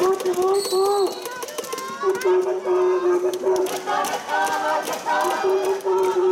Muito, muito. Thank you.